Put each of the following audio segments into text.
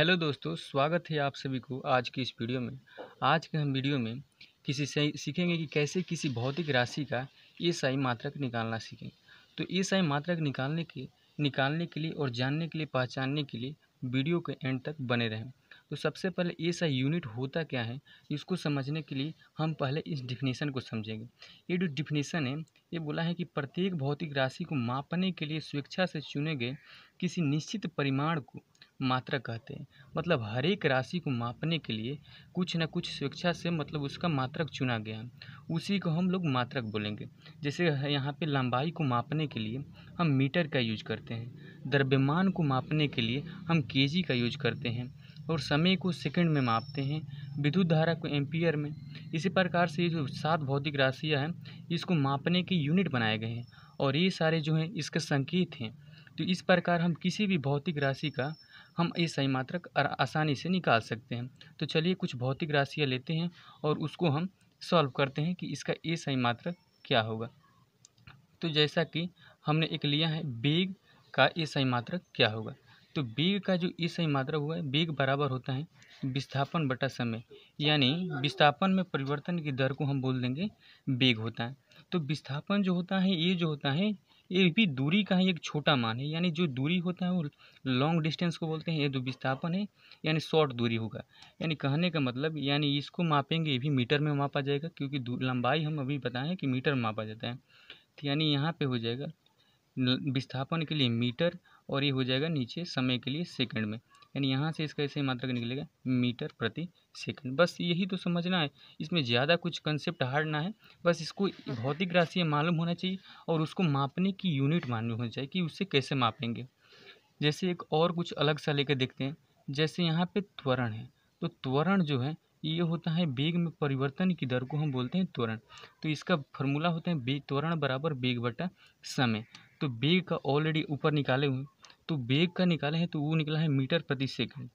Hello दोस्तों, स्वागत है आप सभी को आज की इस वीडियो में। आज के हम वीडियो में किसी से सीखेंगे कि कैसे किसी भौतिक राशि का एस आई मात्रक निकालना सीखें। तो एस आई मात्रक निकालने के निकालने के लिए और जानने के लिए, पहचानने के लिए वीडियो के एंड तक बने रहें। तो सबसे पहले एस आई यूनिट होता क्या है, इसको समझने के लिए हम पहले इस डिफिनेशन को समझेंगे। ये जो डिफिनेशन है, ये बोला है कि प्रत्येक भौतिक राशि को मापने के लिए स्वेच्छा से चुने गए किसी निश्चित परिमाण को मात्रक कहते हैं। मतलब हर एक राशि को मापने के लिए कुछ ना कुछ स्वेच्छा से मतलब उसका मात्रक चुना गया। उसी को हम लोग मात्रक बोलेंगे। जैसे यहाँ पे लंबाई को मापने के लिए हम मीटर का यूज़ करते हैं। द्रव्यमान को मापने के लिए हम केजी का यूज़ करते हैं और समय को सेकंड में मापते हैं विद्युत धारा को एम्पियर में। इसी प्रकार से ये जो सात भौतिक राशियाँ हैं, इसको मापने के यूनिट बनाए गए हैं और ये सारे जो हैं, इसके संकेत हैं। तो इस प्रकार हम किसी भी भौतिक राशि का हम ये सही मात्रक आसानी से निकाल सकते हैं। तो चलिए कुछ भौतिक राशियाँ लेते हैं और उसको हम सॉल्व करते हैं कि इसका ए सही मात्रक क्या होगा। तो जैसा कि हमने एक लिया है बेग का ए सही मात्रक क्या होगा। तो बेग का जो ए सही मात्रक हुआ है बेग बराबर होता है विस्थापन बटा समय। यानी विस्थापन में परिवर्तन की दर को हम बोल देंगे बेग होता है। तो विस्थापन जो होता है, ये जो होता है ये भी दूरी का ही एक छोटा मान है, यानी जो दूरी होता है वो लॉन्ग डिस्टेंस को बोलते हैं, ये जो विस्थापन है, यानी शॉर्ट दूरी होगा। यानी कहने का मतलब यानी इसको मापेंगे, ये भी मीटर में मापा जाएगा, क्योंकि लंबाई हम अभी बताएँ कि मीटर में मापा जाता है। तो यानी यहाँ पर हो जाएगा विस्थापन के लिए मीटर और ये हो जाएगा नीचे समय के लिए सेकेंड में। यानी यहाँ से इसका ऐसे मात्रक निकलेगा मीटर प्रति सेकंड। बस यही तो समझना है, इसमें ज़्यादा कुछ कंसेप्ट हार्ड ना है, बस इसको भौतिक राशि मालूम होना चाहिए और उसको मापने की यूनिट मालूम होनी चाहिए कि उससे कैसे मापेंगे। जैसे एक और कुछ अलग सा लेकर देखते हैं, जैसे यहाँ पे त्वरण है तो त्वरण जो है, ये होता है बेग में परिवर्तन की दर को हम बोलते हैं त्वरण। तो इसका फॉर्मूला होता है बेग त्वरण बराबर बेग बटा समय। तो बेग का ऑलरेडी ऊपर निकाले हुए तो बेग का निकाले हैं तो वो निकला है मीटर प्रति सेकंड।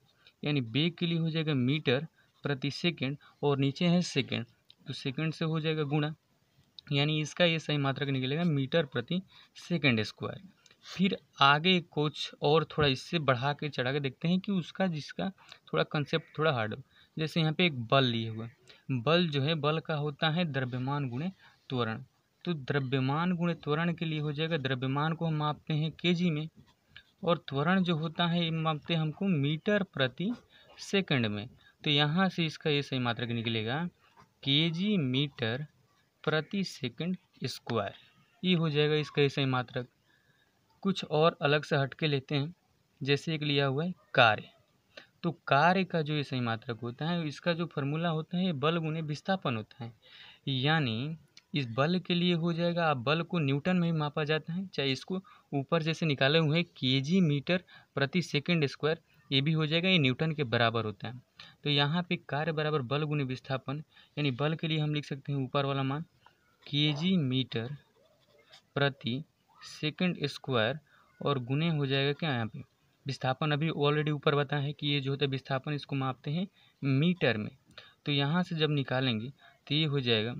यानी बेग के लिए हो जाएगा मीटर प्रति सेकंड और नीचे है सेकंड। तो सेकंड से हो जाएगा गुणा। यानी इसका ये सही मात्रक निकलेगा मीटर प्रति सेकंड स्क्वायर। फिर आगे कुछ और थोड़ा इससे बढ़ा के चढ़ा के देखते हैं कि उसका जिसका थोड़ा कंसेप्ट थोड़ा हार्ड हो। जैसे यहाँ पे एक बल लिए हुए। बल जो है, बल का होता है द्रव्यमान गुणे त्वरण। तो द्रव्यमान गुणे त्वरण के लिए हो जाएगा। द्रव्यमान को हम मापते हैं के में। और त्वरण जो होता है मापते हमको मीटर प्रति सेकंड में। तो यहाँ से इसका ये सही मात्रक निकलेगा के जी मीटर प्रति सेकंड स्क्वायर। ये हो जाएगा इसका ये सही मात्रक कुछ और अलग से हट के लेते हैं, जैसे एक लिया हुआ है कार्य। तो कार्य का जो ये सही मात्रक होता है, इसका जो फॉर्मूला होता है बल गुने विस्थापन होता है। यानी इस बल के लिए हो जाएगा। आप बल को न्यूटन में ही मापा जाता है। चाहे इसको ऊपर जैसे निकाले हुए हैं के जी मीटर प्रति सेकेंड स्क्वायर, ये भी हो जाएगा, ये न्यूटन के बराबर होता है। तो यहाँ पे कार्य बराबर बल गुण विस्थापन, यानी बल के लिए हम लिख सकते हैं ऊपर वाला मान के जी मीटर प्रति सेकेंड स्क्वायर और गुने हो जाएगा क्या यहाँ पे? विस्थापन अभी ऑलरेडी ऊपर बताया है कि ये जो होता है विस्थापन, इसको मापते हैं मीटर में। तो यहाँ से जब निकालेंगे तो ये हो जाएगा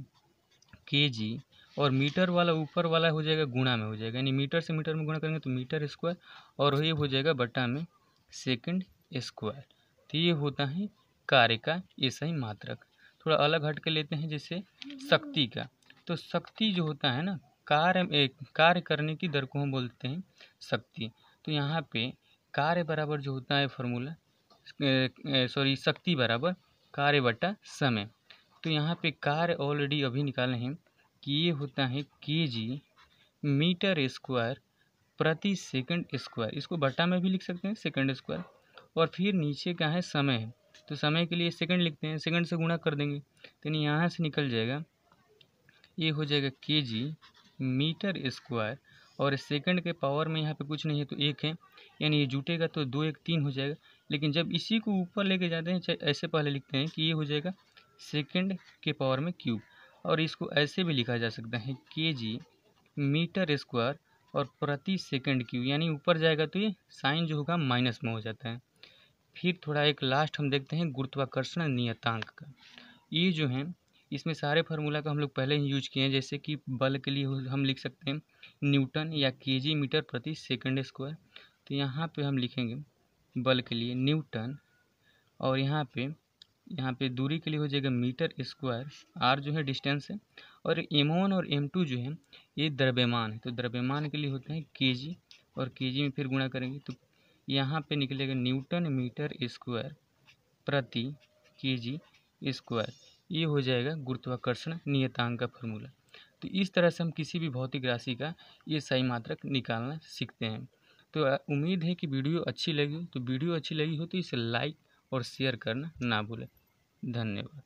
के जी और मीटर वाला ऊपर वाला हो जाएगा गुणा में हो जाएगा। यानी मीटर से मीटर में गुणा करेंगे तो मीटर स्क्वायर और ये हो जाएगा बटा में सेकंड स्क्वायर। तो ये होता है कार्य का ऐसा ही मात्रक। थोड़ा अलग हट के लेते हैं जैसे शक्ति का। तो शक्ति जो होता है ना, कार्य कार्य करने की दर को हम बोलते हैं शक्ति। तो यहाँ पे कार्य बराबर जो होता है फॉर्मूला सॉरी शक्ति बराबर, कार्य बटा समय। तो यहाँ पे कार्य ऑलरेडी अभी निकाले हैं कि ये होता है के जी मीटर स्क्वायर प्रति सेकंड स्क्वायर इसको बटा में भी लिख सकते हैं सेकंड स्क्वायर और फिर नीचे क्या है समय। तो समय के लिए सेकंड लिखते हैं सेकंड से गुणा कर देंगे। तो यहाँ से निकल जाएगा। ये हो जाएगा के जी मीटर स्क्वायर और सेकंड के पावर में यहाँ पे कुछ नहीं है तो एक है। यानी ये जुटेगा तो दो एक तीन हो जाएगा। लेकिन जब इसी को ऊपर लेके जाते हैं ऐसे पहले लिखते हैं कि ये हो जाएगा सेकंड के पावर में क्यूब। और इसको ऐसे भी लिखा जा सकता है के जी मीटर स्क्वायर और प्रति सेकंड क्यू यानी ऊपर जाएगा तो ये साइन जो होगा माइनस में हो जाता है। फिर थोड़ा एक लास्ट हम देखते हैं गुरुत्वाकर्षण नियतांक का। ये जो है, इसमें सारे फार्मूला का हम लोग पहले ही यूज़ किए हैं, जैसे कि बल के लिए हम लिख सकते हैं न्यूटन या के मीटर प्रति सेकंड स्क्वायर। तो यहाँ पे हम लिखेंगे बल के लिए न्यूटन और यहाँ पे यहाँ पे दूरी के लिए हो जाएगा मीटर स्क्वायर आर जो है डिस्टेंस है, और एम वन और एम टू जो है, ये द्रव्यमान है। तो द्रव्यमान के लिए होते हैं के जी और के जी में फिर गुणा करेंगे तो यहाँ पे निकलेगा न्यूटन मीटर स्क्वायर प्रति के जी स्क्वायर। ये हो जाएगा गुरुत्वाकर्षण नियतांक का फॉर्मूला। तो इस तरह से हम किसी भी भौतिक राशि का ये सही मात्रक निकालना सीखते हैं। तो उम्मीद है कि वीडियो अच्छी लगी तो वीडियो अच्छी लगी हो तो इसे लाइक और शेयर करना ना भूलें। धन्यवाद।